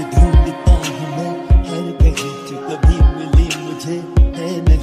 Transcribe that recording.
से ढूंढता हूँ। मैं हर कहीं कभी मिली मुझे है नहीं?